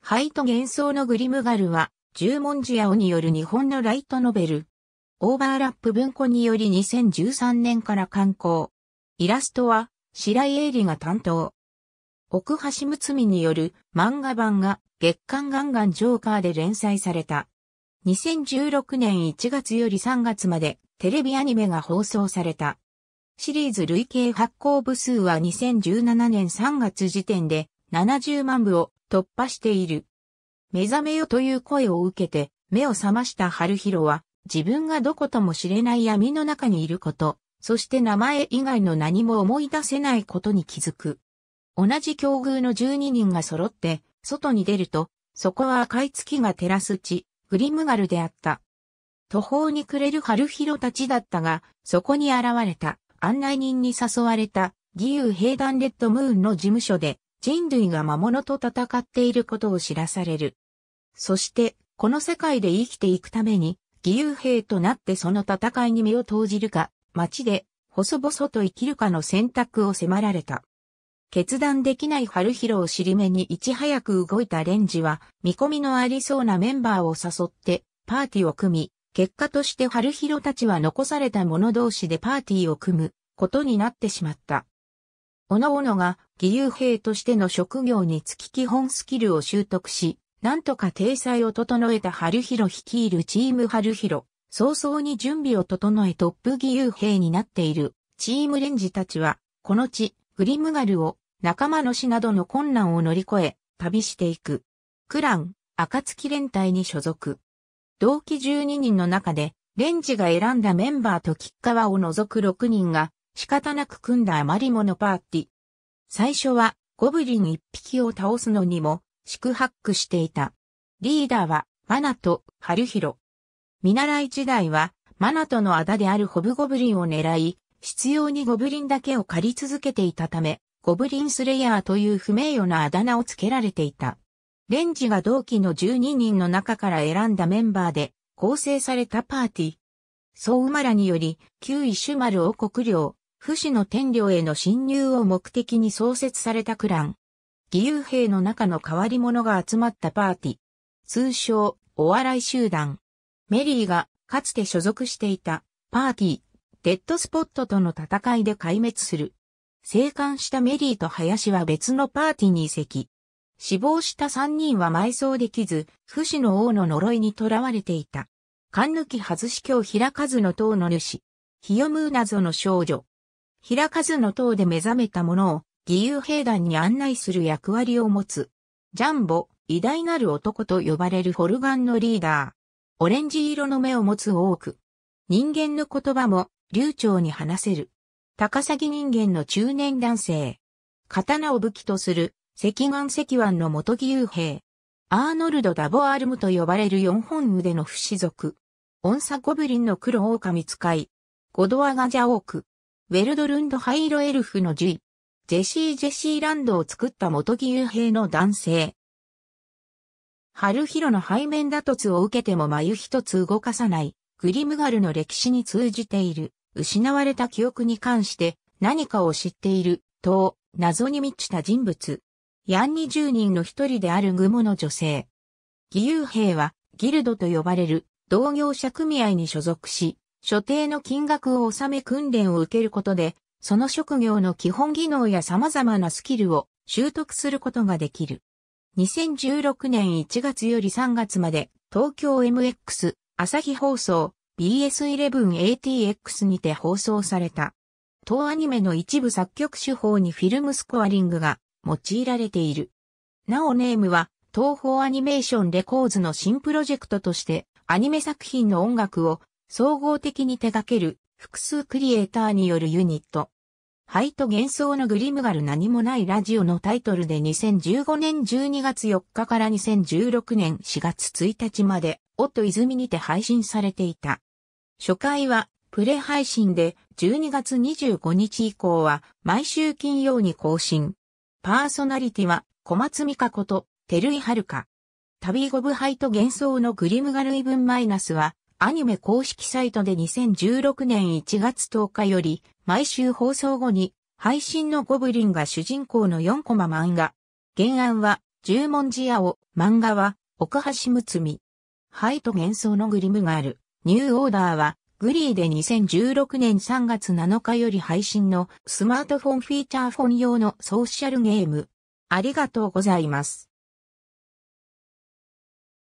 灰と幻想のグリムガルは、十文字青による日本のライトノベル。オーバーラップ文庫により2013年から刊行。イラストは、白井英里が担当。奥橋睦美による漫画版が月刊ガンガンジョーカーで連載された。2016年1月より3月までテレビアニメが放送された。シリーズ累計発行部数は2017年3月時点で70万部を突破している。目覚めよという声を受けて目を覚ました春広は自分がどことも知れない闇の中にいること、そして名前以外の何も思い出せないことに気づく。同じ境遇の12人が揃って外に出ると、そこは赤い月が照らす地、グリムガルであった。途方に暮れる春広たちだったが、そこに現れた案内人に誘われた義勇兵団レッドムーンの事務所で人類が魔物と戦っていることを知らされる。そして、この世界で生きていくために、義勇兵となってその戦いに身を投じるか、街で、細々と生きるかの選択を迫られた。決断できない春広を尻目にいち早く動いたレンジは、見込みのありそうなメンバーを誘って、パーティーを組み、結果として春広たちは残された者同士でパーティーを組むことになってしまった。おのおのが義勇兵としての職業につき基本スキルを習得し、なんとか体裁を整えた春広率いるチーム春広。早々に準備を整えトップ義勇兵になっているチームレンジたちは、この地、グリムガルを仲間の死などの困難を乗り越え、旅していく。クラン、暁連隊に所属。同期12人の中で、レンジが選んだメンバーと吉川を除く6人が、仕方なく組んだ余り物パーティ。最初は、ゴブリン1匹を倒すのにも、四苦八苦していた。リーダーは、マナと、ハルヒロ。見習い時代は、マナトのあだであるホブゴブリンを狙い、必要にゴブリンだけを借り続けていたため、ゴブリンスレイヤーという不名誉なあだ名をつけられていた。レンジが同期の12人の中から選んだメンバーで構成されたパーティー。ソウマラにより、旧イシュマル王国領、不死の天領への侵入を目的に創設されたクラン。義勇兵の中の変わり者が集まったパーティー。通称、お笑い集団。メリーがかつて所属していたパーティー、デッドスポットとの戦いで壊滅する。生還したメリーと林は別のパーティーに移籍。死亡した3人は埋葬できず、不死の王の呪いに囚われていた。勘抜き外し今日開かずの塔の主。ヒヨムーナゾの少女。開かずの塔で目覚めた者を義勇兵団に案内する役割を持つ。ジャンボ、偉大なる男と呼ばれるフォルガンのリーダー。オレンジ色の目を持つ多く。人間の言葉も流暢に話せる。高崎人間の中年男性。刀を武器とする赤岩石腕の元義勇兵。アーノルド・ダボアルムと呼ばれる四本腕の不死族。オンサゴブリンの黒狼使い。ゴドアガジャオーク。ウェルドルンド・ハイロエルフのジュイ。ジェシー・ジェシーランドを作った元義勇兵の男性。春広の背面打突を受けても眉一つ動かさない、グリムガルの歴史に通じている、失われた記憶に関して何かを知っている、と、謎に満ちた人物。ヤンニ十人の一人であるグモの女性。義勇兵は、ギルドと呼ばれる同業者組合に所属し、所定の金額を納め訓練を受けることで、その職業の基本技能や様々なスキルを習得することができる。2016年1月より3月まで東京 MX 朝日放送 BS11ATX にて放送された。当アニメの一部作曲手法にフィルムスコアリングが用いられている。なおネームは東方アニメーションレコーズの新プロジェクトとしてアニメ作品の音楽を総合的に手掛ける複数クリエイターによるユニット。灰と幻想のグリムガル何もないラジオのタイトルで2015年12月4日から2016年4月1日まで、夫泉にて配信されていた。初回は、プレ配信で12月25日以降は毎週金曜に更新。パーソナリティは小松美香子と照井遥。旅ゴブハイと幻想のグリムガルイブンマイナスはアニメ公式サイトで2016年1月10日より毎週放送後に配信のゴブリンが主人公の4コマ漫画。原案は十文字青、漫画は、岡橋睦美。ハイと幻想のグリムガール。ニューオーダーは、グリーで2016年3月7日より配信のスマートフォンフィーチャーフォン用のソーシャルゲーム。ありがとうございます。